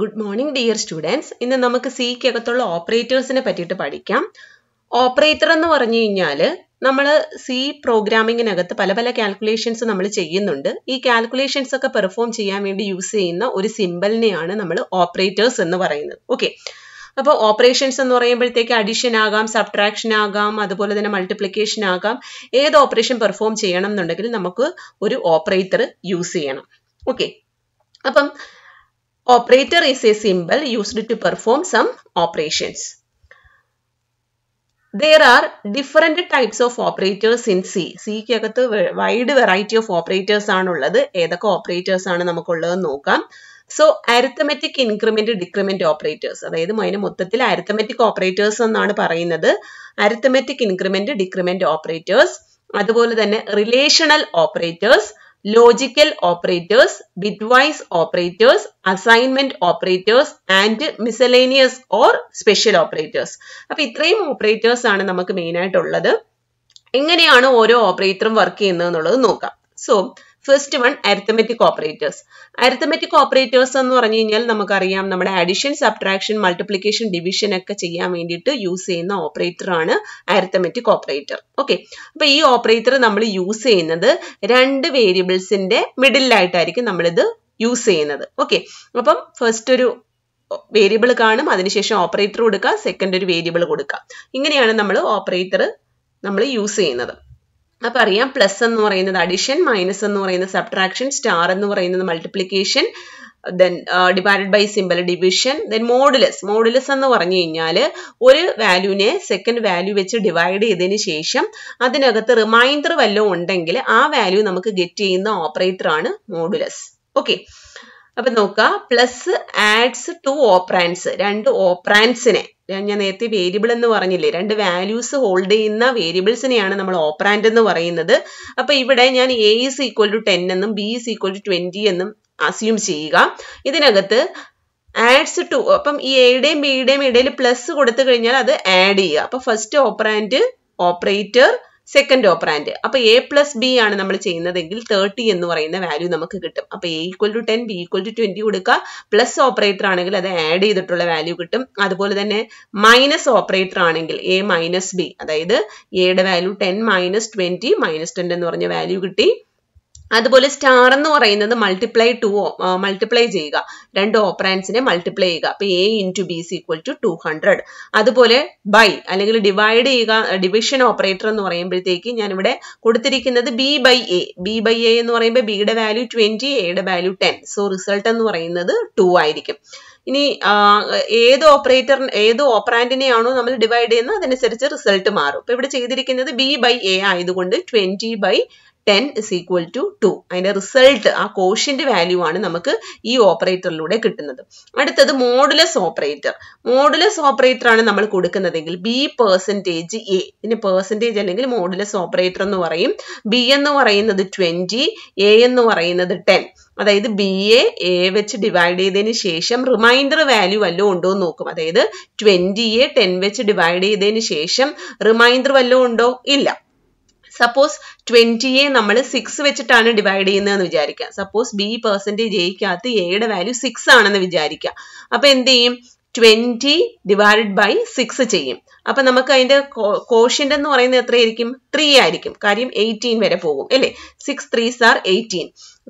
Good morning dear students ഇന്ന് നമുക്ക് സിക്ക് അകത്തുള്ള ഓപ്പറേറ്റേഴ്സിനെ പറ്റിയിട്ട് പഠിക്കാം. ഓപ്പറേറ്റർ എന്ന് പറഞ്ഞു കഴിഞ്ഞാൽ നമ്മൾ സി പ്രോഗ്രാമിങ്ങിനകത്ത് പല പല കാൽക്കുലേഷൻസ് നമ്മൾ ചെയ്യുന്നുണ്ട്. ഈ കാൽക്കുലേഷൻസ് ഒക്കെ പെർഫോം ചെയ്യാൻ വേണ്ടി യൂസ് ചെയ്യുന്ന ഒരു സിമ്പലിനെയാണ് നമ്മൾ ഓപ്പറേറ്റേഴ്സ് എന്ന് പറയുന്നത്. ഓക്കെ അപ്പോൾ ഓപ്പറേഷൻസ് എന്ന് പറയുമ്പോഴത്തേക്ക് അഡിഷൻ ആകാം സബ്ട്രാക്ഷൻ ആകാം അതുപോലെ തന്നെ മൾട്ടിപ്ലിക്കേഷൻ ആകാം. ഏത് ഓപ്പറേഷൻ പെർഫോം ചെയ്യണം എന്നുണ്ടെങ്കിൽ നമുക്ക് ഒരു ഓപ്പറേറ്റർ യൂസ് ചെയ്യണം. ഓക്കെ അപ്പം operator is a symbol used to perform some operations. There are different types of operators in C. സിക്കകത്ത് വൈഡ് വെറൈറ്റി ഓഫ് ഓപ്പറേറ്റേഴ്സ് ആണുള്ളത്. ഏതൊക്കെ ഓപ്പറേറ്റേഴ്സ് ആണ് നമുക്കുള്ളതെന്ന് നോക്കാം. So arithmetic increment decrement operators അതായത് അതിന് മൊത്തത്തിൽ അരിത്തമെറ്റിക് ഓപ്പറേറ്റേഴ്സ് എന്നാണ് പറയുന്നത്. അരിത്തമെറ്റിക് ഇൻക്രിമെന്റ് ഡിക്രിമെന്റ് ഓപ്പറേറ്റേഴ്സ് അതുപോലെ തന്നെ relational operators logical operators bitwise operators assignment operators and miscellaneous or special operators അപ്പൊ ഇത്രയും ഓപ്പറേറ്റേഴ്സ് ആണ് നമുക്ക് മെയിൻ ആയിട്ടുള്ളത്. എങ്ങനെയാണ് ഓരോ ഓപ്പറേറ്ററും വർക്ക് ചെയ്യുന്നത് എന്നുള്ളത് നോക്കാം. So first one arithmetic operators arithmetic operators എന്ന് പറഞ്ഞു കഴിഞ്ഞാൽ നമുക്കറിയാം നമ്മുടെ അഡിഷൻ സബ്ട്രാക്ഷൻ മൾട്ടിപ്ലിക്കേഷൻ ഡിവിഷൻ ഒക്കെ ചെയ്യാൻ വേണ്ടിയിട്ട് യൂസ് ചെയ്യുന്ന ഓപ്പറേറ്റർ ആണ് അരിത്തമെറ്റിക് ഓപ്പറേറ്റർ ഓക്കെ അപ്പൊ ഈ ഓപ്പറേറ്റർ നമ്മൾ യൂസ് ചെയ്യുന്നത് രണ്ട് വേരിയബിൾസിന്റെ മിഡിലായിട്ടായിരിക്കും നമ്മളിത് യൂസ് ചെയ്യുന്നത്. ഓക്കെ അപ്പം ഫസ്റ്റ് ഒരു വേരിയബിൾ കാണും അതിനുശേഷം ഓപ്പറേറ്റർ കൊടുക്കുക സെക്കൻഡ് ഒരു വേരിയബിൾ കൊടുക്കുക ഇങ്ങനെയാണ് നമ്മൾ ഓപ്പറേറ്റർ നമ്മൾ യൂസ് ചെയ്യുന്നത്. അപ്പൊ അറിയാം പ്ലസ് എന്ന് പറയുന്നത് അഡിഷൻ മൈനസ് എന്ന് പറയുന്നത് സബ്ട്രാക്ഷൻ സ്റ്റാർ എന്ന് പറയുന്നത് multiplication then divided by simple division then modulus modulus എന്ന് പറഞ്ഞു കഴിഞ്ഞാൽ ഒരു വാല്യൂവിനെ സെക്കൻഡ് വാല്യൂ വെച്ച് ഡിവൈഡ് ചെയ്തതിന് ശേഷം അതിനകത്ത് റിമൈൻഡർ വല്ലതും ഉണ്ടെങ്കിൽ ആ വാല്യൂ നമുക്ക് ഗെറ്റ് ചെയ്യുന്ന ഓപ്പറേറ്റർ ആണ് മോഡുലസ് ഓക്കെ അപ്പൊ നോക്കുക പ്ലസ് ആഡ്സ് ടു ഓപ്രാൻസ് രണ്ട് ഓപ്രാൻസിനെ ഞാൻ നേരത്തെ വേരിയബിൾ എന്ന് പറഞ്ഞില്ലേ രണ്ട് വാല്യൂസ് ഹോൾഡ് ചെയ്യുന്ന വേരിയബിൾസിനെയാണ് നമ്മൾ ഓപ്പറാൻഡ് എന്ന് പറയുന്നത്. അപ്പൊ ഇവിടെ ഞാൻ A is equal to ten എന്നും B is equal to twenty എന്നും അസ്യൂം ചെയ്യുക. ഇതിനകത്ത് ആഡ്സ് ടു അപ്പം ഈ എയുടെയും ബിയുടെയും ഇടയിൽ പ്ലസ് കൊടുത്തു കഴിഞ്ഞാൽ അത് ആഡ് ചെയ്യുക. അപ്പൊ first operand operator second operand അപ്പൊ എ പ്ലസ് ബി ആണ് നമ്മൾ ചെയ്യുന്നതെങ്കിൽ തേർട്ടി എന്ന് പറയുന്ന വാല്യൂ നമുക്ക് കിട്ടും. അപ്പൊ A equal to ten B equal to twenty കൊടുക്കുക. പ്ലസ് ഓപ്പറേറ്റർ ആണെങ്കിൽ അത് ആഡ് ചെയ്തിട്ടുള്ള വാല്യൂ കിട്ടും. അതുപോലെ തന്നെ മൈനസ് ഓപ്പറേറ്റർ ആണെങ്കിൽ എ മൈനസ് ബി അതായത് എയുടെ value ten minus twenty minus ten എന്ന് പറഞ്ഞ വാല്യൂ കിട്ടി. അതുപോലെ സ്റ്റാർ എന്ന് പറയുന്നത് മൾട്ടിപ്ലൈ ടു മൾട്ടിപ്ലൈ ചെയ്യുക. രണ്ട് ഓപ്പറാൻസിനെ മൾട്ടിപ്ലൈ ചെയ്യുക. അപ്പൊ A into B is equal to two hundred അതുപോലെ ബൈ അല്ലെങ്കിൽ ഡിവൈഡ് ചെയ്യുക ഡിവിഷൻ ഓപ്പറേറ്റർ എന്ന് പറയുമ്പോഴത്തേക്ക് ഞാനിവിടെ കൊടുത്തിരിക്കുന്നത് B by A B by A എന്ന് പറയുമ്പോൾ ബിയുടെ വാല്യൂ ട്വന്റി എയുടെ വാല്യൂ ടെൻ സോ റിസൾട്ട് എന്ന് പറയുന്നത് ടു ആയിരിക്കും. ഇനി ഏത് ഓപ്പറേറ്റർ ഏത് ഓപ്പറാൻഡിനെയാണോ നമ്മൾ ഡിവൈഡ് ചെയ്യുന്നത് അതനുസരിച്ച് റിസൾട്ട് മാറും. ഇപ്പൊ ഇവിടെ ചെയ്തിരിക്കുന്നത് ബി ബൈ എ ആയതുകൊണ്ട് twenty by ten is equal to two അതിന്റെ റിസൾട്ട് ആ കോഷ്യന്റ് വാല്യൂ ആണ് നമുക്ക് ഈ ഓപ്പറേറ്ററിലൂടെ കിട്ടുന്നത്. അടുത്തത് മോഡുലസ് ഓപ്പറേറ്റർ മോഡുലസ് ഓപ്പറേറ്റർ ആണ് നമ്മൾ കൊടുക്കുന്നതെങ്കിൽ ബി പെർസെന്റേജ് എ ഇതിന് പെർസെന്റേജ് അല്ലെങ്കിൽ മോഡുലസ് ഓപ്പറേറ്റർ എന്ന് പറയും. ബി എന്ന് പറയുന്നത് ട്വന്റി എ എന്ന് പറയുന്നത് ടെൻ അതായത് ബി എ എ വെച്ച് ഡിവൈഡ് ചെയ്തതിന് ശേഷം റിമൈൻഡർ വാല്യൂ വല്ലതും ഉണ്ടോ എന്ന് നോക്കും. അതായത് ട്വന്റി എ ടെൻ വെച്ച് ഡിവൈഡ് ചെയ്തതിന് ശേഷം റിമൈൻഡർ വല്ലതും ഉണ്ടോ? ഇല്ല. സപ്പോസ് ട്വന്റിയെ നമ്മൾ സിക്സ് വെച്ചിട്ടാണ് ഡിവൈഡ് ചെയ്യുന്നതെന്ന് വിചാരിക്കാം സപ്പോസ് ബി പെർസെന്റേജ് ജയിക്കാത്ത എയുടെ വാല്യൂ സിക്സ് ആണെന്ന് വിചാരിക്കുക. അപ്പൊ എന്ത് ചെയ്യും? ട്വന്റി ഡിവൈഡ് ബൈ സിക്സ് ചെയ്യും. അപ്പൊ നമുക്ക് അതിന്റെ കോഷ്യന്റ് എന്ന് പറയുന്നത് എത്രയായിരിക്കും? ത്രീ ആയിരിക്കും. കാര്യം എയ്റ്റീൻ വരെ പോകും. അല്ലേ? Six threes are eighteen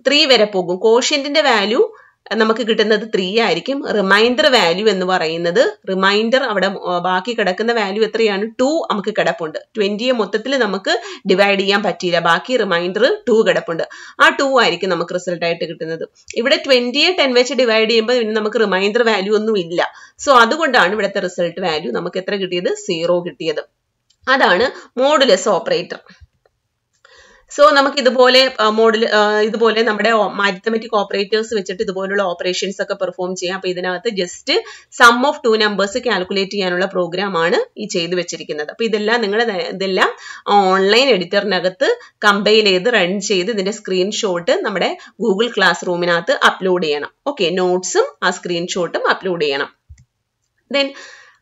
three വരെ പോകും. കോഷ്യന്റിന്റെ വാല്യൂ നമുക്ക് കിട്ടുന്നത് ത്രീ ആയിരിക്കും. റിമൈൻഡർ വാല്യൂ എന്ന് പറയുന്നത് റിമൈൻഡർ അവിടെ ബാക്കി കിടക്കുന്ന വാല്യൂ എത്രയാണ്? ടു നമുക്ക് കിടപ്പുണ്ട്. ട്വന്റിയെ മൊത്തത്തിൽ നമുക്ക് ഡിവൈഡ് ചെയ്യാൻ പറ്റിയില്ല. ബാക്കി റിമൈൻഡർ ടു കിടപ്പുണ്ട്. ആ ടു ആയിരിക്കും നമുക്ക് റിസൾട്ട് ആയിട്ട് കിട്ടുന്നത്. ഇവിടെ ട്വന്റിയെ ടെൻ വെച്ച് ഡിവൈഡ് ചെയ്യുമ്പോൾ പിന്നെ നമുക്ക് റിമൈൻഡർ വാല്യൂ ഒന്നും ഇല്ല. സോ അതുകൊണ്ടാണ് ഇവിടുത്തെ റിസൾട്ട് വാല്യൂ നമുക്ക് എത്ര കിട്ടിയത്? സീറോ കിട്ടിയത്. അതാണ് മോഡുലസ് ഓപ്പറേറ്റർ സോ നമുക്ക് ഇതുപോലെ മോഡൽ ഇതുപോലെ നമ്മുടെ മാരിത്തമെറ്റിക് ഓപ്പറേറ്റേഴ്സ് വെച്ചിട്ട് ഇതുപോലുള്ള ഓപ്പറേഷൻസ് ഒക്കെ പെർഫോം ചെയ്യാം. അപ്പൊ ഇതിനകത്ത് just sum of two numbers calculate ചെയ്യാനുള്ള പ്രോഗ്രാം ആണ് ഈ ചെയ്തു വെച്ചിരിക്കുന്നത്. അപ്പൊ ഇതെല്ലാം നിങ്ങൾ ഇതെല്ലാം ഓൺലൈൻ എഡിറ്ററിനകത്ത് കമ്പൈൽ ചെയ്ത് റൺ ചെയ്ത് ഇതിന്റെ സ്ക്രീൻഷോട്ട് നമ്മുടെ ഗൂഗിൾ ക്ലാസ് റൂമിനകത്ത് അപ്ലോഡ് ചെയ്യണം. ഓക്കെ നോട്ട്സും ആ സ്ക്രീൻഷോട്ടും അപ്ലോഡ് ചെയ്യണം. ദെൻ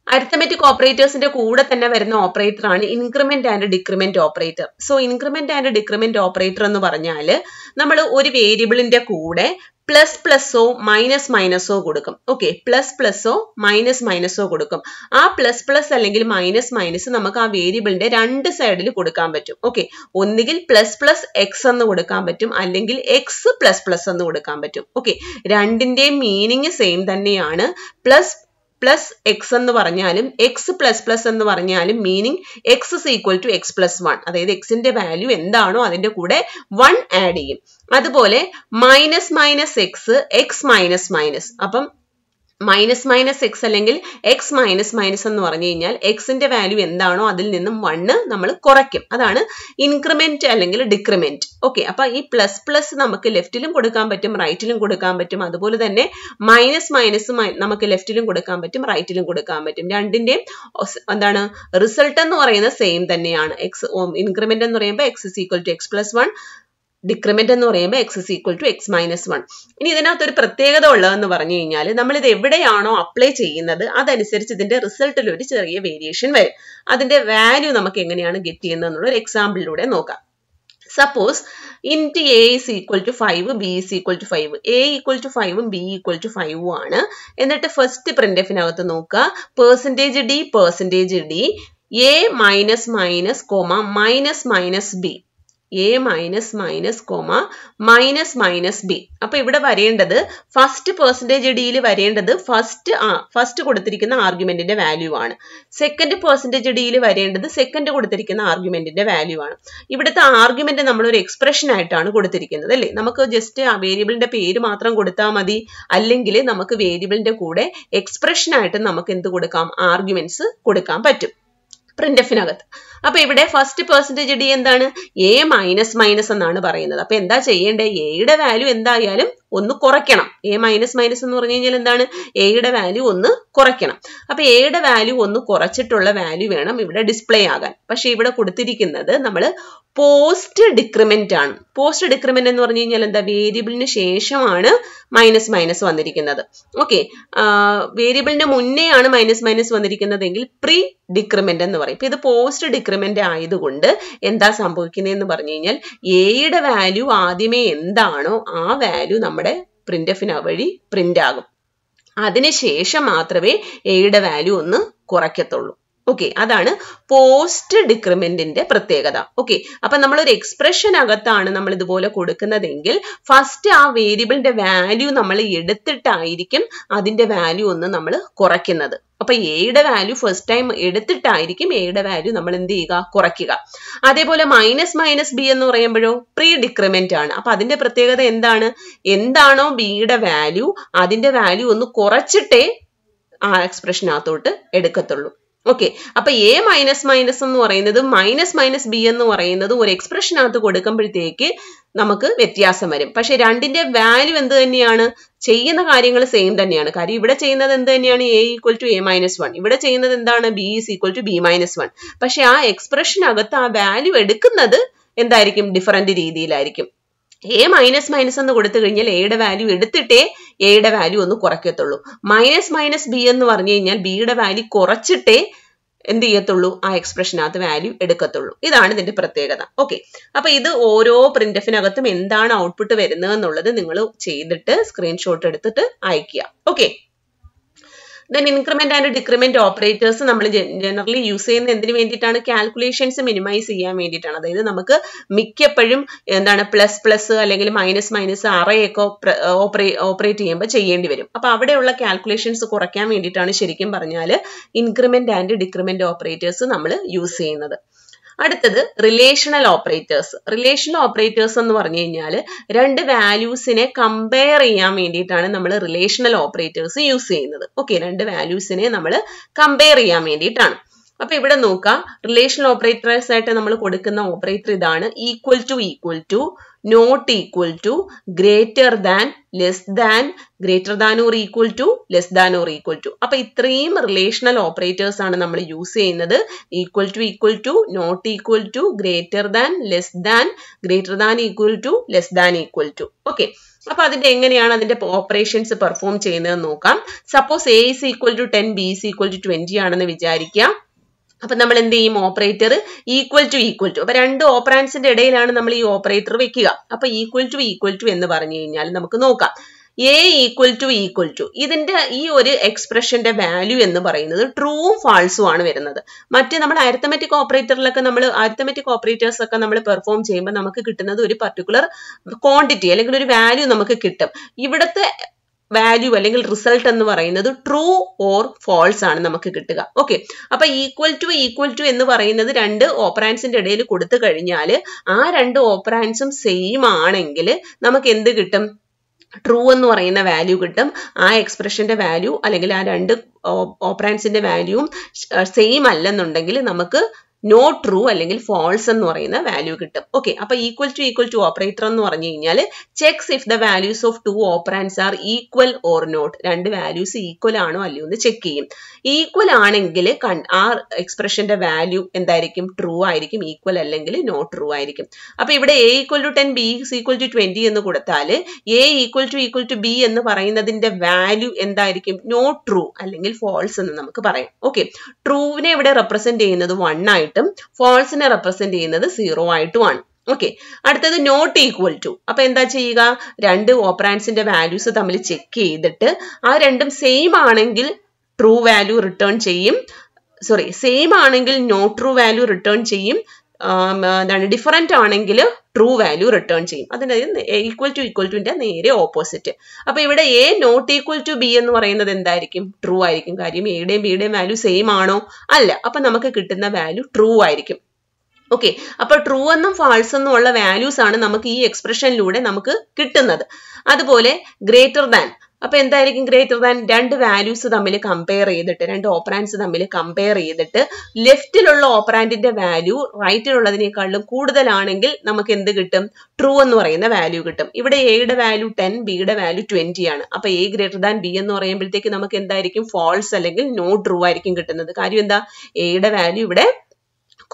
അരിത്തമെറ്റിക് ഓപ്പറേറ്റേഴ്സിന്റെ കൂടെ തന്നെ വരുന്ന ഓപ്പറേറ്റർ ആണ് increment and decrement operator so increment and decrement operator എന്ന് പറഞ്ഞാൽ നമ്മൾ ഒരു വേരിയബിളിന്റെ കൂടെ പ്ലസ് പ്ലസ്സോ മൈനസ് മൈനസോ കൊടുക്കും. ഓക്കെ പ്ലസ് പ്ലസ്സോ മൈനസ് മൈനസോ കൊടുക്കും. ആ പ്ലസ് പ്ലസ് അല്ലെങ്കിൽ മൈനസ് മൈനസ് നമുക്ക് ആ വേരിയബിളിന്റെ രണ്ട് സൈഡിൽ കൊടുക്കാൻ പറ്റും. ഓക്കെ ഒന്നുകിൽ പ്ലസ് പ്ലസ് എക്സ് എന്ന് കൊടുക്കാൻ പറ്റും. അല്ലെങ്കിൽ എക്സ് പ്ലസ് പ്ലസ് എന്ന് കൊടുക്കാൻ പറ്റും. ഓക്കെ രണ്ടിന്റെയും മീനിങ് സെയിം തന്നെയാണ്. പ്ലസ് പ്ലസ് എക്സ് എന്ന് പറഞ്ഞാലും എക്സ് പ്ലസ് പ്ലസ് എന്ന് പറഞ്ഞാലും meaning X is equal to X plus one അതായത് എക്സിന്റെ വാല്യൂ എന്താണോ അതിന്റെ കൂടെ വൺ ആഡ് ചെയ്യും. അതുപോലെ minus minus x x minus minus അപ്പം മൈനസ് മൈനസ് എക്സ് അല്ലെങ്കിൽ എക്സ് മൈനസ് മൈനസ് എന്ന് പറഞ്ഞു കഴിഞ്ഞാൽ എക്സിന്റെ വാല്യൂ എന്താണോ അതിൽ നിന്നും വണ്ണ് നമ്മൾ കുറയ്ക്കും. അതാണ് ഇൻക്രിമെന്റ് അല്ലെങ്കിൽ ഡിക്രിമെന്റ് ഓക്കെ അപ്പൊ ഈ പ്ലസ് പ്ലസ് നമുക്ക് ലെഫ്റ്റിലും കൊടുക്കാൻ പറ്റും റൈറ്റിലും കൊടുക്കാൻ പറ്റും. അതുപോലെ തന്നെ മൈനസ് മൈനസ് നമുക്ക് ലെഫ്റ്റിലും കൊടുക്കാൻ പറ്റും റൈറ്റിലും കൊടുക്കാൻ പറ്റും. രണ്ടിന്റെയും എന്താണ് റിസൾട്ട് എന്ന് പറയുന്നത് സെയിം തന്നെയാണ്. എക്സ് ഇൻക്രിമെന്റ് എന്ന് പറയുമ്പോൾ x is equal to x plus one decrement എന്ന് പറയുമ്പോൾ x is equal to x minus one ഇനി ഇതിനകത്ത് ഒരു പ്രത്യേകത ഉള്ളതെന്ന് പറഞ്ഞു കഴിഞ്ഞാൽ നമ്മൾ ഇത് എവിടെയാണോ അപ്ലൈ ചെയ്യുന്നത് അതനുസരിച്ച് ഇതിന്റെ റിസൾട്ടിൽ ഒരു ചെറിയ വേരിയേഷൻ വരും. അതിന്റെ വാല്യൂ നമുക്ക് എങ്ങനെയാണ് ഗെറ്റ് ചെയ്യുന്നത് എന്നുള്ള ഒരു എക്സാമ്പിളിലൂടെ നോക്കാം. Suppose int a is equal to five b is equal to five a equal to ഫൈവും ബി ഈക്വൽ ടു ഫൈവും ആണ്. എന്നിട്ട് ഫസ്റ്റ് പ്രിന്റ് എഫിനകത്ത് നോക്കുക. Percentage d percentage d a minus minus comma minus minus b a minus minus comma minus minus b അപ്പൊ ഇവിടെ വരേണ്ടത് first percentage ഡിയിൽ വരേണ്ടത് ഫസ്റ്റ് ഫസ്റ്റ് കൊടുത്തിരിക്കുന്ന ആർഗ്യുമെന്റിന്റെ വാല്യൂ ആണ്. സെക്കൻഡ് പെർസെന്റേജ് ഡിയിൽ വരേണ്ടത് സെക്കൻഡ് കൊടുത്തിരിക്കുന്ന ആർഗ്യുമെന്റിന്റെ വാല്യൂ ആണ്. ഇവിടുത്തെ ആർഗ്യുമെന്റ് നമ്മൾ ഒരു എക്സ്പ്രഷൻ ആയിട്ടാണ് കൊടുത്തിരിക്കുന്നത് അല്ലേ? നമുക്ക് ജസ്റ്റ് ആ വേരിയബിളിന്റെ പേര് മാത്രം കൊടുത്താൽ മതി. അല്ലെങ്കിൽ നമുക്ക് വേരിയബിളിന്റെ കൂടെ എക്സ്പ്രഷൻ ആയിട്ട് നമുക്ക് എന്ത് കൊടുക്കാം? ആർഗ്യുമെന്റ്സ് കൊടുക്കാൻ പറ്റും. പ്രിന്റഫിനകത്ത് അപ്പൊ ഇവിടെ ഫസ്റ്റ് പെർസെന്റേജ് ഡി എന്താണ്? എ മൈനസ് മൈനസ് എന്നാണ് പറയുന്നത്. അപ്പൊ എന്താ ചെയ്യേണ്ടത് എയുടെ വാല്യൂ എന്തായാലും ഒന്ന് കുറയ്ക്കണം. എ മൈനസ് മൈനസ് എന്ന് പറഞ്ഞു കഴിഞ്ഞാൽ എന്താണ്? എയുടെ വാല്യൂ ഒന്ന് കുറയ്ക്കണം. അപ്പൊ എയുടെ വാല്യൂ ഒന്ന് കുറച്ചിട്ടുള്ള വാല്യൂ വേണം ഇവിടെ ഡിസ്പ്ലേ ആകാൻ. പക്ഷെ ഇവിടെ കൊടുത്തിരിക്കുന്നത് നമ്മൾ പോസ്റ്റ് ഡിക്രിമെന്റ് ആണ്. പോസ്റ്റ് ഡിക്രിമെന്റ് എന്ന് പറഞ്ഞു കഴിഞ്ഞാൽ എന്താ? വേരിയബിളിന് ശേഷമാണ് മൈനസ് മൈനസ് വന്നിരിക്കുന്നത്. ഓക്കെ വേരിയബിളിന് മുന്നേ ആണ് മൈനസ് മൈനസ് വന്നിരിക്കുന്നതെങ്കിൽ പ്രീ ഡിക്രിമെന്റ് എന്ന് പറയും. ഇപ്പൊ ഇത് പോസ്റ്റ് ഡിക്രിമെന്റ് ആയതുകൊണ്ട് എന്താ സംഭവിക്കുന്നതെന്ന് പറഞ്ഞു കഴിഞ്ഞാൽ എയുടെ വാല്യൂ ആദ്യമേ എന്താണോ ആ വാല്യൂ നമ്മുടെ പ്രിന്റഫിന് വഴി പ്രിന്റ് ആകും. അതിനുശേഷം മാത്രമേ എയുടെ വാല്യൂ ഒന്ന് കുറയ്ക്കത്തുള്ളൂ. ഓക്കെ അതാണ് പോസ്റ്റ് ഡിക്രിമെന്റിന്റെ പ്രത്യേകത. ഓക്കെ അപ്പൊ നമ്മൾ ഒരു എക്സ്പ്രഷൻ അകത്താണ് നമ്മൾ ഇതുപോലെ കൊടുക്കുന്നതെങ്കിൽ ഫസ്റ്റ് ആ വേരിയബിളിന്റെ വാല്യൂ നമ്മൾ എടുത്തിട്ടായിരിക്കും അതിന്റെ വാല്യൂ ഒന്ന് നമ്മൾ കുറയ്ക്കുന്നത്. അപ്പൊ എയുടെ വാല്യൂ ഫസ്റ്റ് ടൈം എടുത്തിട്ടായിരിക്കും എയുടെ വാല്യൂ നമ്മൾ എന്ത് ചെയ്യുക? കുറയ്ക്കുക. അതേപോലെ മൈനസ് മൈനസ് ബി എന്ന് പറയുമ്പോഴോ? പ്രീ ഡിക്രിമെന്റ് ആണ്. അപ്പൊ അതിന്റെ പ്രത്യേകത എന്താണ്? എന്താണോ ബിയുടെ വാല്യൂ അതിന്റെ വാല്യൂ ഒന്ന് കുറച്ചിട്ടേ ആ എക്സ്പ്രഷനകത്തോട്ട് എടുക്കത്തുള്ളൂ. ഓക്കെ അപ്പൊ എ മൈനസ് മൈനസ് എന്ന് പറയുന്നത് മൈനസ് മൈനസ് ബി എന്ന് പറയുന്നത് ഒരു എക്സ്പ്രഷനകത്ത് കൊടുക്കുമ്പോഴത്തേക്ക് നമുക്ക് വ്യത്യാസം വരും. പക്ഷെ രണ്ടിന്റെ വാല്യൂ എന്ത് തന്നെയാണ്? ചെയ്യുന്ന കാര്യങ്ങൾ സെയിം തന്നെയാണ്. കാര്യം ഇവിടെ ചെയ്യുന്നത് എന്ത് തന്നെയാണ്? A equal to a minus one ഇവിടെ ചെയ്യുന്നത് എന്താണ്? B is equal to b minus one പക്ഷെ ആ എക്സ്പ്രഷനകത്ത് ആ വാല്യൂ എടുക്കുന്നത് എന്തായിരിക്കും? ഡിഫറെന്റ് രീതിയിലായിരിക്കും. എ മൈനസ് മൈനസ് എന്ന് കൊടുത്തു കഴിഞ്ഞാൽ എയുടെ വാല്യൂ എടുത്തിട്ടേ എയുടെ വാല്യൂ ഒന്ന് കുറയ്ക്കത്തുള്ളൂ. മൈനസ് മൈനസ് ബി എന്ന് പറഞ്ഞു കഴിഞ്ഞാൽ ബിയുടെ വാല്യൂ കുറച്ചിട്ടേ എന്ത് ചെയ്യത്തുള്ളൂ? ആ എക്സ്പ്രഷനകത്ത് വാല്യൂ എടുക്കത്തുള്ളൂ. ഇതാണ് ഇതിന്റെ പ്രത്യേകത. ഓക്കെ അപ്പൊ ഇത് ഓരോ പ്രിന്റഫിനകത്തും എന്താണ് ഔട്ട്പുട്ട് വരുന്നത് എന്നുള്ളത് നിങ്ങൾ ചെയ്തിട്ട് സ്ക്രീൻഷോട്ട് എടുത്തിട്ട് അയക്കുക okay then increment and decrement operators നമ്മൾ ജനറലി യൂസ് ചെയ്യുന്ന എന്തിനു വേണ്ടിയിട്ടാണ്? കാൽക്കുലേഷൻസ് മിനിമൈസ് ചെയ്യാൻ വേണ്ടിയിട്ടാണ്. അതായത് നമുക്ക് മിക്കപ്പോഴും എന്താണ് പ്ലസ് പ്ലസ് അല്ലെങ്കിൽ മൈനസ് മൈനസ് അറയൊക്കെ ഓപ്പറേറ്റ് ചെയ്യുമ്പോൾ ചെയ്യേണ്ടി വരും. അപ്പൊ അവിടെയുള്ള കാൽക്കുലേഷൻസ് കുറയ്ക്കാൻ വേണ്ടിയിട്ടാണ് ശരിക്കും പറഞ്ഞാൽ ഇൻക്രിമെന്റ് ആൻഡ് ഡിക്രിമെന്റ് ഓപ്പറേറ്റേഴ്സ് നമ്മൾ യൂസ് ചെയ്യുന്നത്. അടുത്തത് റിലേഷണൽ ഓപ്പറേറ്റേഴ്സ് റിലേഷണൽ ഓപ്പറേറ്റേഴ്സ് എന്ന് പറഞ്ഞു കഴിഞ്ഞാൽ രണ്ട് വാല്യൂസിനെ കമ്പയർ ചെയ്യാൻ വേണ്ടിയിട്ടാണ് നമ്മൾ റിലേഷണൽ ഓപ്പറേറ്റേഴ്സ് യൂസ് ചെയ്യുന്നത്. ഓക്കെ രണ്ട് വാല്യൂസിനെ നമ്മൾ കമ്പയർ ചെയ്യാൻ വേണ്ടിയിട്ടാണ്. അപ്പൊ ഇവിടെ നോക്കാം. റിലേഷണൽ ഓപ്പറേറ്റേഴ്സ് ആയിട്ട് നമ്മൾ കൊടുക്കുന്ന ഓപ്പറേറ്റർ ഇതാണ് equal to equal to not equal to greater than less than greater than or equal to less than or equal to അപ്പൊ ഇത്രയും റിലേഷണൽ ഓപ്പറേറ്റേഴ്സ് ആണ് നമ്മൾ യൂസ് ചെയ്യുന്നത്. Equal to equal to not equal to greater than less than greater than equal to less than equal to okay അപ്പൊ അതിന്റെ എങ്ങനെയാണ് അതിന്റെ operations perform ചെയ്യുന്നത് നോക്കാം. Suppose a is equal to ten b is equal to twenty ആണെന്ന് വിചാരിക്കുക അപ്പൊ നമ്മൾ എന്ത് ചെയ്യും? Operator equal to equal to അപ്പൊ രണ്ട് ഓപ്പറാൻസിന്റെ ഇടയിലാണ് നമ്മൾ ഈ ഓപ്പറേറ്റർ വെക്കുക. അപ്പൊ ഈക്വൽ ടു ഈക്വൽ ടു എന്ന് പറഞ്ഞു കഴിഞ്ഞാൽ നമുക്ക് നോക്കാം. A equal to equal to ഇതിന്റെ ഈ ഒരു എക്സ്പ്രഷന്റെ വാല്യൂ എന്ന് പറയുന്നത് ട്രൂവും ഫാൾസും ആണ് വരുന്നത്. മറ്റ് നമ്മൾ അരിത്തമെറ്റിക് ഓപ്പറേറ്ററിലൊക്കെ നമ്മൾ അരിത്തമെറ്റിക് ഓപ്പറേറ്റേഴ്സ് ഒക്കെ നമ്മൾ പെർഫോം ചെയ്യുമ്പോൾ നമുക്ക് കിട്ടുന്നത് ഒരു പർട്ടിക്കുലർ ക്വാണ്ടിറ്റി അല്ലെങ്കിൽ ഒരു വാല്യൂ നമുക്ക് കിട്ടും. ഇവിടുത്തെ വാല്യൂ അല്ലെങ്കിൽ റിസൾട്ട് എന്ന് പറയുന്നത് ട്രൂ ഓർ ഫോൾസ് ആണ് നമുക്ക് കിട്ടുക. ഓക്കെ അപ്പൊ ഈക്വൽ ടു ഈക്വൽ ടു എന്ന് പറയുന്നത് രണ്ട് ഓപ്പറാൻസിന്റെ ഇടയിൽ കൊടുത്തു കഴിഞ്ഞാൽ ആ രണ്ട് ഓപ്പറാൻസും സെയിം ആണെങ്കിൽ നമുക്ക് എന്ത് കിട്ടും? ട്രൂ എന്ന് പറയുന്ന വാല്യൂ കിട്ടും. ആ എക്സ്പ്രഷന്റെ വാല്യൂ അല്ലെങ്കിൽ ആ രണ്ട് ഓപ്പറാൻസിന്റെ വാല്യൂവും സെയിം അല്ലെന്നുണ്ടെങ്കിൽ നമുക്ക് നോട്ട് ട്രൂ അല്ലെങ്കിൽ ഫോൾസ് എന്ന് പറയുന്ന വാല്യൂ കിട്ടും. ഓക്കെ അപ്പൊ equal to equal to operator എന്ന് പറഞ്ഞു കഴിഞ്ഞാൽ checks if the values of two operands are equal or not രണ്ട് വാല്യൂസ് ഈക്വൽ ആണോ അല്ലയോ എന്ന് ചെക്ക് ചെയ്യും. ഈക്വൽ ആണെങ്കിൽ ആ എക്സ്പ്രഷന്റെ വാല്യൂ എന്തായിരിക്കും? ട്രൂ ആയിരിക്കും. ഈക്വൽ അല്ലെങ്കിൽ നോ ട്രൂ ആയിരിക്കും. അപ്പൊ ഇവിടെ a equal to ten b equal to twenty എന്ന് കൊടുത്താൽ a equal to equal to b എന്ന് പറയുന്നതിന്റെ വാല്യൂ എന്തായിരിക്കും? നോ ട്രൂ അല്ലെങ്കിൽ ഫോൾസ് എന്ന് നമുക്ക് പറയാം. ഓക്കെ ട്രൂവിനെ ഇവിടെ റെപ്രസെന്റ് ചെയ്യുന്നത് വൺ ആയിട്ട് ആയിട്ടും ഫോൾസിനെ റെപ്രസെന്റ് ചെയ്യുന്നത് സീറോ ആയിട്ടുമാണ്. ഓക്കെ അടുത്തത് നോട്ട് ഈക്വൽ ടു അപ്പൊ എന്താ ചെയ്യുക? രണ്ട് ഓപ്പറാൻസിന്റെ വാല്യൂസ് തമ്മിൽ ചെക്ക് ചെയ്തിട്ട് ആ രണ്ടും സെയിം ആണെങ്കിൽ ട്രൂ വാല്യൂ റിട്ടേൺ ചെയ്യും. സോറി സെയിം ആണെങ്കിൽ നോട്ട് ട്രൂ വാല്യൂ റിട്ടേൺ ചെയ്യും. എന്താണ് ഡിഫറന്റ് ആണെങ്കിൽ ട്രൂ വാല്യൂ റിട്ടേൺ ചെയ്യും. അതിന്റെ ഈക്വൽ ടു ഈക്വൽ ടുവിന്റെ നേരെ ഓപ്പോസിറ്റ് അപ്പോൾ ഇവിടെ a not equal to b എന്ന് പറയുന്നത് എന്തായിരിക്കും? ട്രൂ ആയിരിക്കും. കാര്യം എയുടെയും ബിയുടെയും വാല്യൂ സെയിം ആണോ? അല്ല. അപ്പൊ നമുക്ക് കിട്ടുന്ന വാല്യൂ ട്രൂ ആയിരിക്കും. ഓക്കെ അപ്പൊ ട്രൂ എന്നും ഫാൾസ് എന്നും ഉള്ള വാല്യൂസ് ആണ് നമുക്ക് ഈ എക്സ്പ്രഷനിലൂടെ നമുക്ക് കിട്ടുന്നത്. അതുപോലെ ഗ്രേറ്റർ ദാൻ അപ്പൊ എന്തായിരിക്കും ഗ്രേറ്റർ ദാൻ രണ്ട് വാല്യൂസ് തമ്മിൽ കമ്പയർ ചെയ്തിട്ട് രണ്ട് ഓപ്പറാൻസ് തമ്മിൽ കമ്പയർ ചെയ്തിട്ട് ലെഫ്റ്റിലുള്ള ഓപ്പറാൻഡിന്റെ വാല്യൂ റൈറ്റിലുള്ളതിനേക്കാളും കൂടുതലാണെങ്കിൽ നമുക്ക് എന്ത് കിട്ടും? ട്രൂ എന്ന് പറയുന്ന വാല്യൂ കിട്ടും. ഇവിടെ എയുടെ വാല്യൂ ടെൻ ബിയുടെ വാല്യൂ ട്വന്റി ആണ്. അപ്പൊ എ ഗ്രേറ്റർ ദാൻ ബി എന്ന് പറയുമ്പോഴത്തേക്ക് നമുക്ക് എന്തായിരിക്കും? ഫോൾസ് അല്ലെങ്കിൽ നോ ട്രൂ ആയിരിക്കും കിട്ടുന്നത്. കാര്യം എന്താ? എയുടെ വാല്യൂ ഇവിടെ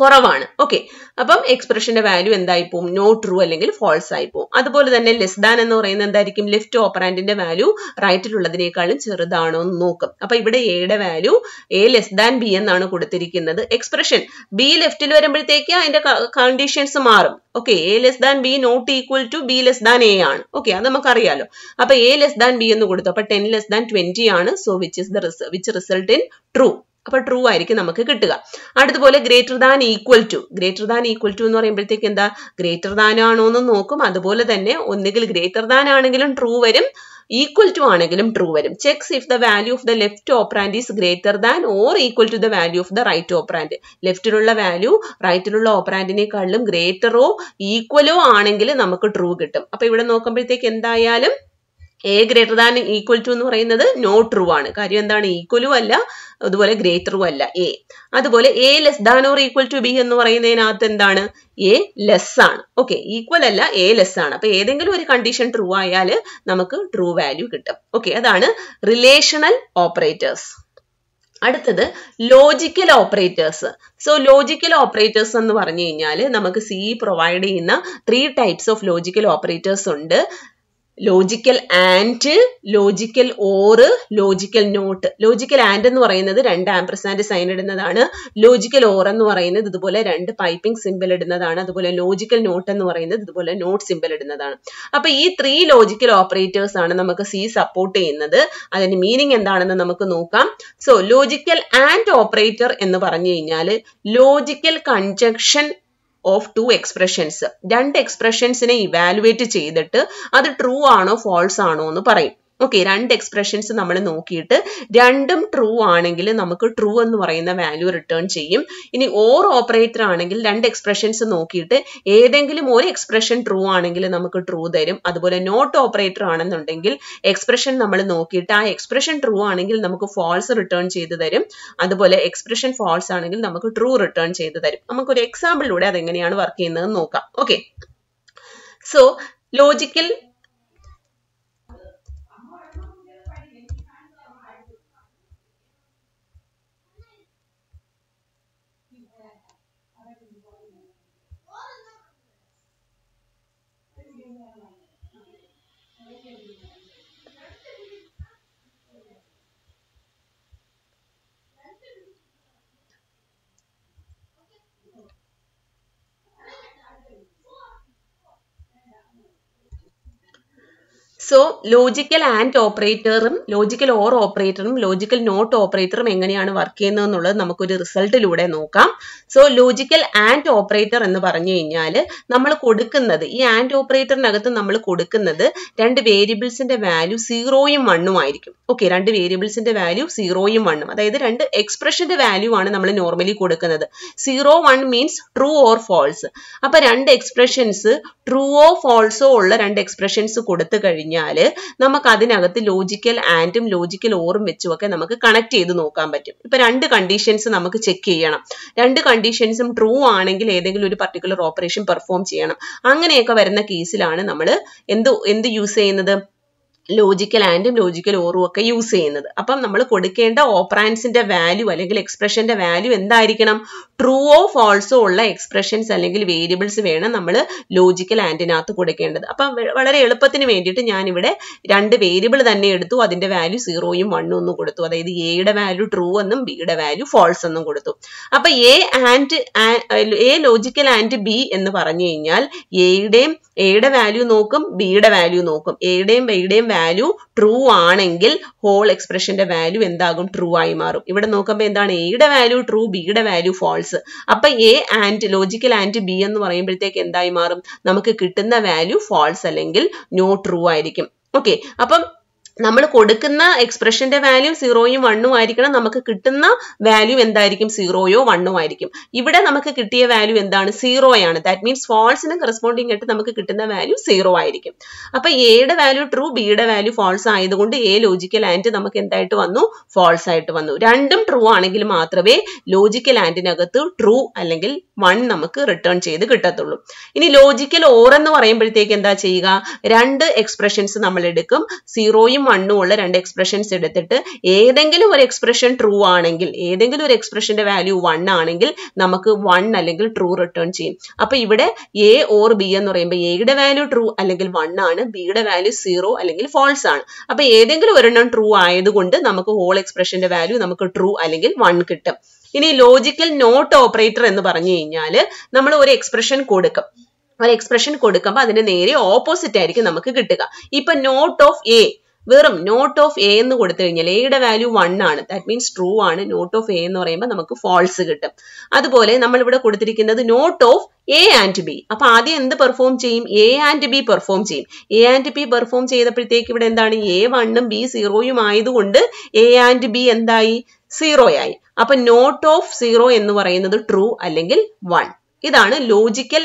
കുറവാണ്. ഓക്കെ അപ്പം എക്സ്പ്രഷന്റെ വാല്യൂ എന്തായി പോവും നോ ട്രൂ അല്ലെങ്കിൽ ഫോൾസ് ആയി പോവും അതുപോലെ തന്നെ ലെസ് ദാൻ എന്ന് പറയുന്നത് എന്തായിരിക്കും? ലെഫ്റ്റ് ഓപ്പറാൻഡിന്റെ വാല്യൂ റൈറ്റിലുള്ളതിനേക്കാളും ചെറുതാണോ എന്ന് നോക്കും. അപ്പൊ ഇവിടെ എയുടെ value a less than b എന്നാണ് കൊടുത്തിരിക്കുന്നത്. എക്സ്പ്രഷൻ ബി ലെഫ്റ്റിൽ വരുമ്പോഴത്തേക്ക് അതിന്റെ കണ്ടീഷൻസ് മാറും. Okay a less than b not equal to b less than a ആണ്. ഓക്കെ അത് നമുക്കറിയാലോ. അപ്പൊ എ ലെസ് ദാൻ ബി എന്ന് കൊടുത്തു. അപ്പൊ ടെൻ ലെസ് ദാൻ ട്വന്റി ആണ്. So which is the which result in true അപ്പൊ ട്രൂ ആയിരിക്കും നമുക്ക് കിട്ടുക. അടുത്തപോലെ greater than equal to greater than equal to എന്ന് പറയുമ്പോഴത്തേക്ക് എന്താ? ഗ്രേറ്റർ ദാൻ ആണോ എന്ന് നോക്കും. അതുപോലെ തന്നെ ഒന്നുകിൽ ഗ്രേറ്റർ ദാൻ ആണെങ്കിലും ട്രൂ വരും. ഈക്വൽ ടു ആണെങ്കിലും ട്രൂ വരും. Checks if the value of the left operand is greater than or equal to the value of the right operand ലെഫ്റ്റിലുള്ള value റൈറ്റിലുള്ള ഓപ്പറാൻഡിനേക്കാളും ഗ്രേറ്ററോ ഈക്വലോ ആണെങ്കിൽ നമുക്ക് ട്രൂ കിട്ടും. അപ്പൊ ഇവിടെ നോക്കുമ്പോഴത്തേക്ക് എന്തായാലും a greater than equal to എന്ന് പറയുന്നത് നോ ട്രൂ ആണ്. കാര്യം എന്താണ്? ഈക്വലും അല്ല അതുപോലെ ഗ്രേറ്ററും അല്ല. എ അതുപോലെ a less than or equal to b എന്ന് പറയുന്നതിനകത്ത് എന്താണ്? എ ലെസ് ആണ്. ഓക്കെ ഈക്വൽ അല്ല എ ലെസ് ആണ്. അപ്പൊ ഏതെങ്കിലും ഒരു കണ്ടീഷൻ ട്രൂ ആയാൽ നമുക്ക് ട്രൂ വാല്യൂ കിട്ടും. ഓക്കെ അതാണ് റിലേഷണൽ ഓപ്പറേറ്റേഴ്സ് അടുത്തത് logical operators so logical operators എന്ന് പറഞ്ഞു കഴിഞ്ഞാൽ നമുക്ക് സി പ്രൊവൈഡ് ചെയ്യുന്ന three types of logical operators ഉണ്ട്. Logical and logical or logical not logical and എന്ന് പറയുന്നത് രണ്ട് ആംപ്രസാൻഡ് സൈൻ ഇടുന്നതാണ്. ലോജിക്കൽ ഓർ എന്ന് പറയുന്നത് ഇതുപോലെ രണ്ട് പൈപ്പിംഗ് സിമ്പിൾ ഇടുന്നതാണ്. അതുപോലെ ലോജിക്കൽ നോട്ട് എന്ന് പറയുന്നത് ഇതുപോലെ നോട്ട് സിമ്പിൾ ഇടുന്നതാണ്. അപ്പൊ ഈ ത്രീ ലോജിക്കൽ ഓപ്പറേറ്റേഴ്സ് ആണ് നമുക്ക് സി സപ്പോർട്ട് ചെയ്യുന്നത്. അതിന്റെ മീനിങ് എന്താണെന്ന് നമുക്ക് നോക്കാം. സോ ലോജിക്കൽ ആൻഡ് ഓപ്പറേറ്റർ എന്ന് പറഞ്ഞു കഴിഞ്ഞാൽ logical conjunction of two expressions രണ്ട് എക്സ്പ്രഷൻസിനെ ഇവാലുവേറ്റ് ചെയ്തിട്ട് അത് ട്രൂ ആണോ ഫോൾസ് ആണോ എന്ന് പറയും. ഓക്കെ രണ്ട് എക്സ്പ്രഷൻസ് നമ്മൾ നോക്കിയിട്ട് രണ്ടും ട്രൂ ആണെങ്കിൽ നമുക്ക് ട്രൂ എന്ന് പറയുന്ന വാല്യൂ റിട്ടേൺ ചെയ്യും. ഇനി ഓർ ഓപ്പറേറ്റർ ആണെങ്കിൽ രണ്ട് എക്സ്പ്രഷൻസ് നോക്കിയിട്ട് ഏതെങ്കിലും ഒരു എക്സ്പ്രഷൻ ട്രൂ ആണെങ്കിൽ നമുക്ക് ട്രൂ തരും. അതുപോലെ നോട്ട് ഓപ്പറേറ്റർ ആണെന്നുണ്ടെങ്കിൽ എക്സ്പ്രഷൻ നമ്മൾ നോക്കിയിട്ട് ആ എക്സ്പ്രഷൻ ട്രൂ ആണെങ്കിൽ നമുക്ക് ഫോൾസ് റിട്ടേൺ ചെയ്ത് തരും. അതുപോലെ എക്സ്പ്രഷൻ ഫോൾസ് ആണെങ്കിൽ നമുക്ക് ട്രൂ റിട്ടേൺ ചെയ്ത് തരും. നമുക്കൊരു എക്സാമ്പിളിലൂടെ അതെങ്ങനെയാണ് വർക്ക് ചെയ്യുന്നത് നോക്കാം. Okay so logical so logical and ഓപ്പറേറ്ററും logical or ഓപ്പറേറ്ററും ലോജിക്കൽ നോട്ട് ഓപ്പറേറ്ററും എങ്ങനെയാണ് വർക്ക് ചെയ്യുന്നത് എന്നുള്ളത് നമുക്കൊരു റിസൾട്ടിലൂടെ നോക്കാം. സോ ലോജിക്കൽ ആൻഡ് ഓപ്പറേറ്റർ എന്ന് പറഞ്ഞു കഴിഞ്ഞാൽ നമ്മൾ കൊടുക്കുന്നത് ഈ ആൻഡ് ഓപ്പറേറ്ററിനകത്ത് നമ്മൾ കൊടുക്കുന്നത് രണ്ട് വേരിയബിൾസിന്റെ വാല്യൂ സീറോയും വണ്ണും ആയിരിക്കും. ഓക്കെ രണ്ട് വേരിയബിൾസിന്റെ വാല്യൂ സീറോയും വണ്ണും അതായത് രണ്ട് എക്സ്പ്രഷന്റെ വാല്യൂ ആണ് നമ്മൾ നോർമലി കൊടുക്കുന്നത്. Zero one means true or false അപ്പൊ രണ്ട് എക്സ്പ്രഷൻസ് ട്രൂവോ ഫോൾസോ ഉള്ള രണ്ട് എക്സ്പ്രഷൻസ് കൊടുത്തു കഴിഞ്ഞാൽ നമുക്ക് അതിനകത്ത് ലോജിക്കൽ ആൻഡും ലോജിക്കൽ ഓറും വെച്ചുമൊക്കെ നമുക്ക് കണക്ട് ചെയ്ത് നോക്കാൻ പറ്റും. ഇപ്പൊ രണ്ട് കണ്ടീഷൻസ് നമുക്ക് ചെക്ക് ചെയ്യണം. രണ്ട് കണ്ടീഷൻസും ട്രൂ ആണെങ്കിൽ ഏതെങ്കിലും ഒരു പർട്ടിക്കുലർ ഓപ്പറേഷൻ പെർഫോം ചെയ്യണം. അങ്ങനെയൊക്കെ വരുന്ന കേസിലാണ് നമ്മൾ എന്ത് എന്ത് യൂസ് ചെയ്യുന്നത്? ലോജിക്കൽ ആൻഡും ലോജിക്കൽ ഓറും ഒക്കെ യൂസ് ചെയ്യുന്നത്. അപ്പം നമ്മൾ കൊടുക്കേണ്ട ഓപ്പറാൻസിന്റെ വാല്യൂ അല്ലെങ്കിൽ എക്സ്പ്രഷന്റെ വാല്യൂ എന്തായിരിക്കണം? ട്രൂ ഓ ഫോൾസോ ഉള്ള എക്സ്പ്രഷൻസ് അല്ലെങ്കിൽ വേരിയബിൾസ് വേണം നമ്മൾ ലോജിക്കൽ ആൻഡിനകത്ത് കൊടുക്കേണ്ടത്. അപ്പം വളരെ എളുപ്പത്തിന് വേണ്ടിയിട്ട് ഞാനിവിടെ രണ്ട് വേരിയബിൾ തന്നെ എടുത്തു. അതിന്റെ വാല്യൂ സീറോയും വണ്ണും ഒന്നും കൊടുത്തു. അതായത് എയുടെ വാല്യൂ ട്രൂ എന്നും ബിയുടെ വാല്യൂ ഫോൾസ് എന്നും കൊടുത്തു. അപ്പൊ a and a logical and b എന്ന് പറഞ്ഞു കഴിഞ്ഞാൽ എയുടെയും എയുടെ വാല്യൂ നോക്കും ബിയുടെ വാല്യൂ നോക്കും. എയുടെയും ബിയുടെയും വാല്യൂ ട്രൂ ആണെങ്കിൽ ഹോൾ എക്സ്പ്രഷന്റെ വാല്യൂ എന്താകും? ട്രൂ ആയി മാറും. ഇവിടെ നോക്കുമ്പോൾ എന്താണ്? എയുടെ വാല്യൂ ട്രൂ ബിയുടെ വാല്യൂ ഫോൾസ് അപ്പൊ a and logical and b എന്ന് പറയുമ്പോഴത്തേക്ക് എന്തായി മാറും? നമുക്ക് കിട്ടുന്ന വാല്യൂ ഫോൾസ് അല്ലെങ്കിൽ നോ ട്രൂ ആയിരിക്കും. ഓക്കെ അപ്പം നമ്മൾ കൊടുക്കുന്ന എക്സ്പ്രഷന്റെ വാല്യൂ സീറോയും വണ്ണും ആയിരിക്കണം. നമുക്ക് കിട്ടുന്ന വാല്യൂ എന്തായിരിക്കും? സീറോയോ വണ്ണോ ആയിരിക്കും. ഇവിടെ നമുക്ക് കിട്ടിയ വാല്യൂ എന്താണ്? സീറോയാണ് ദാറ്റ് മീൻസ് ഫോൾസിന് കറസ്പോണ്ടിങ് ആയിട്ട് നമുക്ക് കിട്ടുന്ന വാല്യൂ സീറോ ആയിരിക്കും. അപ്പൊ എയുടെ വാല്യൂ ട്രൂ ബിയുടെ വാല്യൂ ഫോൾസ് ആയതുകൊണ്ട് എ ലോജിക്കൽ ആൻഡ് നമുക്ക് എന്തായിട്ട് വന്നു? ഫോൾസ് ആയിട്ട് വന്നു. രണ്ടും ട്രൂ ആണെങ്കിൽ മാത്രമേ ലോജിക്കൽ ആൻഡിനകത്ത് ട്രൂ അല്ലെങ്കിൽ വൺ നമുക്ക് റിട്ടേൺ ചെയ്ത് കിട്ടത്തുള്ളൂ. ഇനി ലോജിക്കൽ ഓർ എന്ന് പറയുമ്പോഴത്തേക്ക് എന്താ ചെയ്യുക? രണ്ട് എക്സ്പ്രഷൻസ് നമ്മൾ എടുക്കും. സീറോയും വണ്ണും ഉള്ള രണ്ട് എക്സ്പ്രഷൻസ് എടുത്തിട്ട് ഏതെങ്കിലും ഒരു എക്സ്പ്രഷൻ ട്രൂ ആണെങ്കിൽ ഏതെങ്കിലും ഒരു എക്സ്പ്രഷന്റെ വാല്യൂ വൺ ആണെങ്കിൽ നമുക്ക് വൺ അല്ലെങ്കിൽ ട്രൂ റിട്ടേൺ ചെയ്യും. അപ്പൊ ഇവിടെ എ ഓർ ബി എന്ന് പറയുമ്പോൾ എയുടെ വാല്യൂ ട്രൂ അല്ലെങ്കിൽ വൺ ആണ് ബിയുടെ വാല്യൂ സീറോ അല്ലെങ്കിൽ ഫോൾസ് ആണ്. അപ്പൊ ഏതെങ്കിലും ഒരെണ്ണം ട്രൂ ആയതുകൊണ്ട് നമുക്ക് ഹോൾ എക്സ്പ്രഷന്റെ വാല്യൂ നമുക്ക് ട്രൂ അല്ലെങ്കിൽ വൺ കിട്ടും. ഇനി ലോജിക്കൽ നോട്ട് ഓപ്പറേറ്റർ എന്ന് പറഞ്ഞു കഴിഞ്ഞാൽ നമ്മൾ ഒരു എക്സ്പ്രഷൻ കൊടുക്കും. ഒരു എക്സ്പ്രഷൻ കൊടുക്കുമ്പോൾ അതിന് നേരെ ഓപ്പോസിറ്റ് ആയിരിക്കും നമുക്ക് കിട്ടുക. ഇപ്പൊ നോട്ട് ഓഫ് എ വെറും നോട്ട് ഓഫ് എ എന്ന് കൊടുത്തു കഴിഞ്ഞാൽ എയുടെ വാല്യൂ വൺ ആണ്. ദാറ്റ് മീൻസ് ട്രൂ ആണ്. നോട്ട് ഓഫ് എ എന്ന് പറയുമ്പോൾ നമുക്ക് ഫോൾസ് കിട്ടും. അതുപോലെ നമ്മൾ ഇവിടെ കൊടുത്തിരിക്കുന്നത് not of a and b അപ്പൊ ആദ്യം എന്ത് പെർഫോം ചെയ്യും? എ ആൻഡ് ബി പെർഫോം ചെയ്യും. എ ആൻഡ് ബി പെർഫോം ചെയ്തപ്പോഴത്തേക്ക് ഇവിടെ എന്താണ്? എ വണ്ണും ബി സീറോയും ആയതുകൊണ്ട് എ ആൻഡ് ബി എന്തായി? സീറോ ആയി അപ്പൊ നോട്ട് ഓഫ് സീറോ എന്ന് പറയുന്നത് ട്രൂ അല്ലെങ്കിൽ വൺ ഇതാണ് ലോജിക്കൽ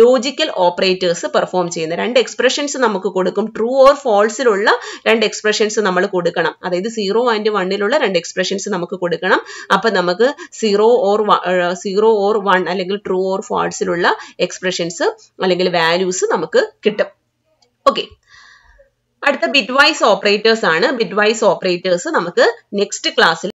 ലോജിക്കൽ ഓപ്പറേറ്റേഴ്സ് പെർഫോം ചെയ്യുന്നത്. രണ്ട് എക്സ്പ്രഷൻസ് നമുക്ക് കൊടുക്കും. ട്രൂ ഓർ ഫോൾസിലുള്ള രണ്ട് എക്സ്പ്രഷൻസ് നമ്മൾ കൊടുക്കണം. അതായത് സീറോ ആൻഡ് വണ്ണിലുള്ള രണ്ട് എക്സ്പ്രഷൻസ് നമുക്ക് കൊടുക്കണം. അപ്പൊ നമുക്ക് zero or zero or one അല്ലെങ്കിൽ ട്രൂ ഓർ ഫോൾസിലുള്ള എക്സ്പ്രഷൻസ് അല്ലെങ്കിൽ വാല്യൂസ് നമുക്ക് കിട്ടും. ഓക്കെ അടുത്ത ബിറ്റ് വൈസ് ഓപ്പറേറ്റേഴ്സ് ആണ്. ബിറ്റ് വൈസ് ഓപ്പറേറ്റേഴ്സ് നമുക്ക് നെക്സ്റ്റ് ക്ലാസ്സിൽ